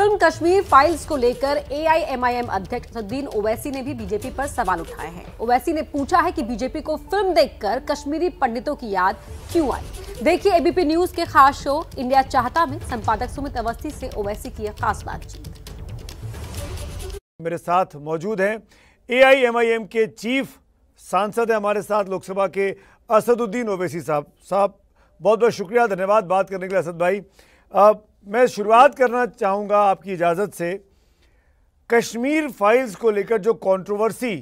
Film Kashmir files को लेकर AIMIM अध्यक्ष असदुद्दीन ओवैसी ने भी बीजेपी पर सवाल उठाए हैं। ओवैसी ने पूछा है कि बीजेपी को फ़िल्म देखकर कश्मीरी पंडितों की याद क्यों आई? देखिए एबीपी न्यूज़ के खास शो इंडिया चाहता में संपादक सुमित अवस्थी से ओवैसी की खास बातचीत। मेरे साथ मौजूद हैं एआईएमआईएम के चीफ सांसद है हमारे साथ लोकसभा के असदुद्दीन ओवैसी साहब। साहब बहुत बहुत शुक्रिया धन्यवाद बात करने के लिए असद भाई। आ, मैं शुरुआत करना चाहूँगा आपकी इजाज़त से। कश्मीर फाइल्स को लेकर जो कंट्रोवर्सी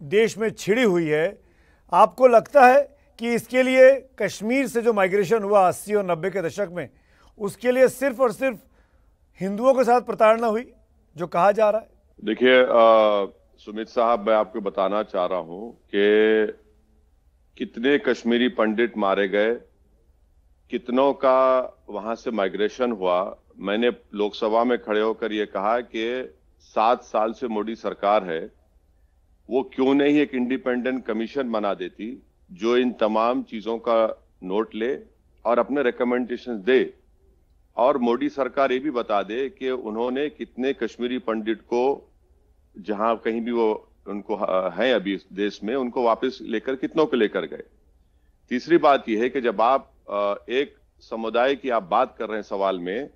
देश में छिड़ी हुई है, आपको लगता है कि इसके लिए कश्मीर से जो माइग्रेशन हुआ अस्सी और नब्बे के दशक में, उसके लिए सिर्फ़ और सिर्फ़ हिंदुओं के साथ प्रताड़ना हुई, जो कहा जा रहा है? देखिए सुमित साहब, मैं आपको बताना चाह रहा हूँ कि कितने कश्मीरी पंडित मारे गए कितनों का वहाँ से माइग्रेशन हुआ? मैंने लोकसभा में खड़े होकर ये कहा कि सात साल से मोदी सरकार है, वो क्यों नहीं एक इंडिपेंडेंट कमीशन बना देती, जो इन तमाम चीज़ों का नोट ले और अपने रिकमेंडेशन दे। और मोदी सरकार ये भी बता दे कि उन्होंने कितने कश्मीरी पंडित को, जहाँ कहीं भी वो उनको है अभी देश में, उनको वापस लेकर कितनों को लेकर गए। तीसरी बात यह है कि जब आप एक समुदाय की आप बात कर रहे हैं सवाल में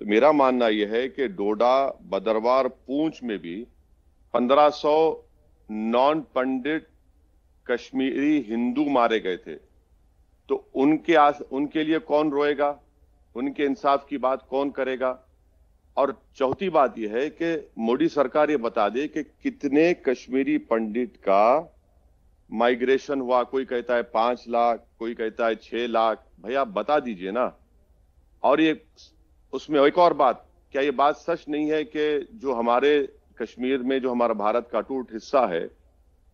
तो मेरा मानना यह है कि डोडा, बदरवार, पूंछ में भी 1500 नॉन पंडित कश्मीरी हिंदू मारे गए थे। तो उनके आस, उनके लिए कौन रोएगा? उनके इंसाफ की बात कौन करेगा? और चौथी बात यह है कि मोदी सरकार ये बता दे कि कितने कश्मीरी पंडित का माइग्रेशन हुआ, कोई कहता है पाँच लाख, कोई कहता है छह लाख। भैया, आप बता दीजिए ना। और ये उसमें एक और बात, क्या ये बात सच नहीं है कि जो हमारे कश्मीर में, जो हमारा भारत का टूट हिस्सा है,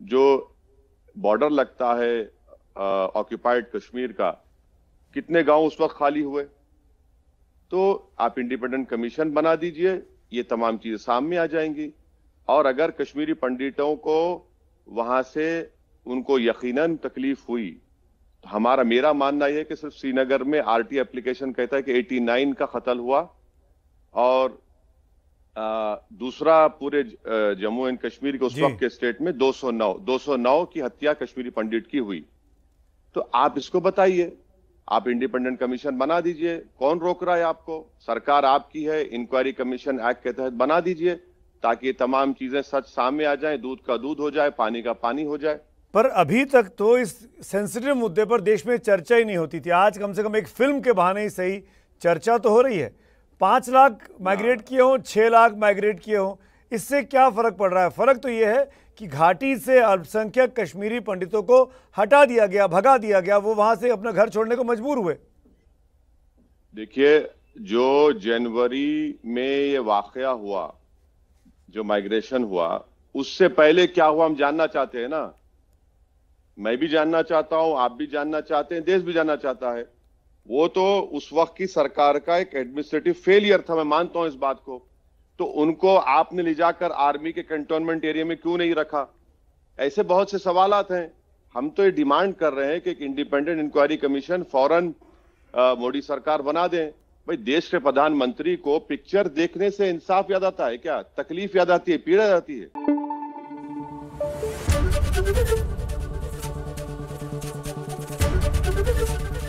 जो बॉर्डर लगता है ऑक्यूपाइड कश्मीर का, कितने गाँव उस वक्त खाली हुए? तो आप इंडिपेंडेंट कमीशन बना दीजिए, ये तमाम चीज़ें सामने आ जाएँगी। और अगर कश्मीरी पंडितों को वहाँ से उनको यकीनन तकलीफ़ हुई। तो हमारा मेरा मानना यह है कि सिर्फ़ श्रीनगर में आरटी एप्लीकेशन कहता है कि 89 का कत्ल हुआ और आ, दूसरा पूरे जम्मू एंड कश्मीर के उस वक्त के स्टेट में 209 209 की हत्या कश्मीरी पंडित की हुई। तो आप इसको बताइए आप इंडिपेंडेंट कमीशन बना दीजिए। कौन रोक रहा है आपको? सरकार आपकी है इंक्वायरी कमीशन एक्ट के तहत बना दीजिए ताकि तमाम चीज़ें सच सामने आ जाए दूध का दूध हो जाए पानी का पानी हो जाए। पर अभी तक तो इस सेंसिटिव मुद्दे पर देश में चर्चा ही नहीं होती थी। आज कम से कम एक फ़िल्म के बहाने ही सही चर्चा तो हो रही है। पाँच लाख माइग्रेट किए हों छः लाख माइग्रेट किए हों, इससे क्या फ़र्क पड़ रहा है? फ़र्क तो ये है कि घाटी से अल्पसंख्यक कश्मीरी पंडितों को हटा दिया गया, भगा दिया गया, वो वहाँ से अपना घर छोड़ने को मजबूर हुए। देखिए, जो जनवरी में ये वाकया हुआ, जो माइग्रेशन हुआ, उससे पहले क्या हुआ हम जानना चाहते हैं ना? मैं भी जानना चाहता हूँ, आप भी जानना चाहते हैं, देश भी जानना चाहता है। वो तो उस वक्त की सरकार का एक एडमिनिस्ट्रेटिव फेलियर था, मैं मानता हूँ इस बात को। तो उनको आपने ले जाकर आर्मी के कंटोनमेंट एरिया में क्यों नहीं रखा? ऐसे बहुत से सवाल हैं। हम तो ये डिमांड कर रहे हैं कि एक इंडिपेंडेंट इंक्वायरी कमीशन फ़ौरन मोदी सरकार बना दें। भाई, देश के प्रधानमंत्री को पिक्चर देखने से इंसाफ याद आता है क्या? तकलीफ़ याद आती है, पीड़ा याद आती है।